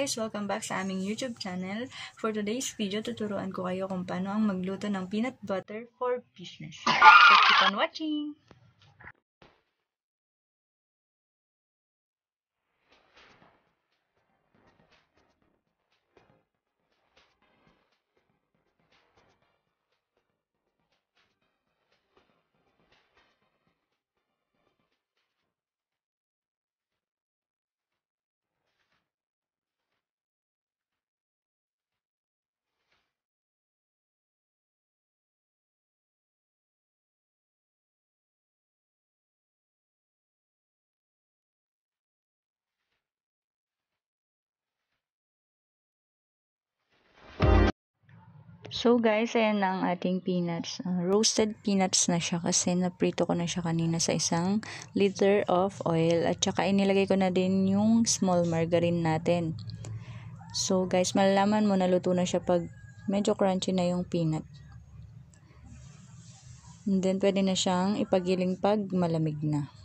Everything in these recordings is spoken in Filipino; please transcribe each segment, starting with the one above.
guys! Welcome back sa aming YouTube channel. For today's video, tuturuan ko kayo kung paano ang magluto ng peanut butter for business. So, keep on watching! So guys, ayan ang ating peanuts. Uh, roasted peanuts na siya kasi naprito ko na siya kanina sa isang liter of oil. At saka inilagay ko na din yung small margarine natin. So guys, malalaman mo na luto na siya pag medyo crunchy na yung peanut. And then pwede na siyang ipagiling pag malamig na.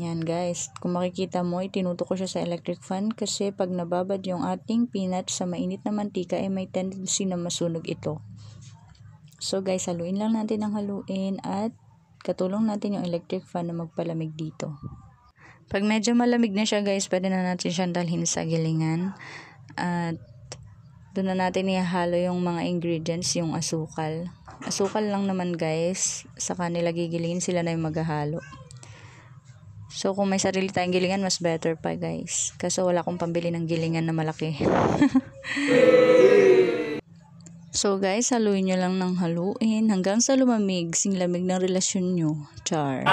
Yan guys, kung makikita mo, itinuto ko siya sa electric fan kasi pag nababad yung ating peanut sa mainit na mantika ay may tendency na masunog ito. So guys, haluin lang natin ang haluin at katulong natin yung electric fan na magpalamig dito. Pag medyo malamig na siya guys, pwede na natin siyang dalhin sa gilingan. At doon na natin ihalo yung mga ingredients, yung asukal. Asukal lang naman guys, sa kanila gigilingin sila na yung maghahalo. So, kung may sarili tayong gilingan, mas better pa, guys. Kaso wala akong pambili ng gilingan na malaki. so, guys, haluin nyo lang ng haluin hanggang sa lumamig, singlamig ng relasyon nyo. Char.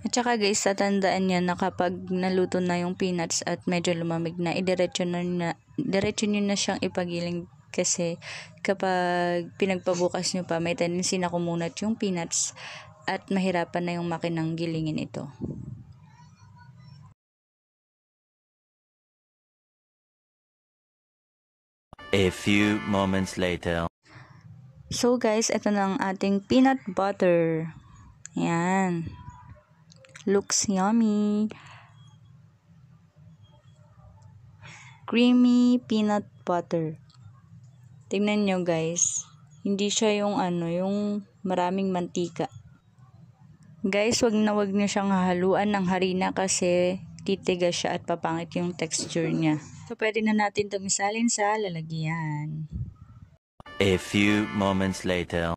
At saka guys, tatandaan niya na kapag naluto na yung peanuts at medyo lumamig na, idiretso na, na, diretso nyo na siyang ipagiling kasi kapag pinagpabukas nyo pa, may tendency na kumunat yung peanuts at mahirapan na yung makinang gilingin ito. A few moments later. So guys, ito na ang ating peanut butter. Yan. Looks yummy. Creamy peanut butter. Tingnan nyo guys. Hindi siya yung ano, yung maraming mantika. Guys, wag na wag niyo siyang hahaluan ng harina kasi titigas siya at papangit yung texture niya. So, pwede na natin itong isalin sa lalagyan. A few moments later.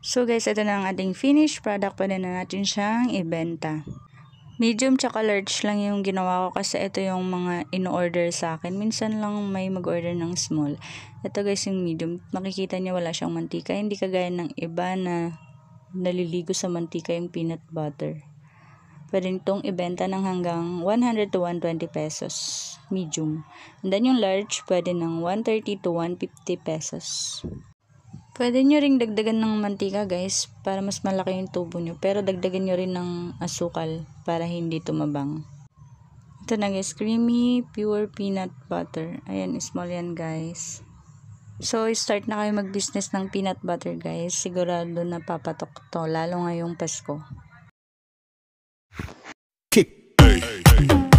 So guys, ito na ang ating finished product. Pwede na natin siyang ibenta. Medium tsaka large lang yung ginawa ko kasi ito yung mga in-order sa akin. Minsan lang may mag-order ng small. Ito guys yung medium. Makikita niyo wala siyang mantika. Hindi kagaya ng iba na naliligo sa mantika yung peanut butter. Pwede nitong ibenta ng hanggang 100 to 120 pesos. Medium. And then yung large, pwede ng 130 to 150 pesos. Pwede nyo ring dagdagan ng mantika guys para mas malaki yung tubo nyo. Pero dagdagan nyo rin ng asukal para hindi tumabang. Ito na guys, creamy pure peanut butter. Ayan, small yan guys. So, start na kayo mag-business ng peanut butter guys. Sigurado na papatok to, lalo ngayong Pasko. Kick! Hey, hey, hey.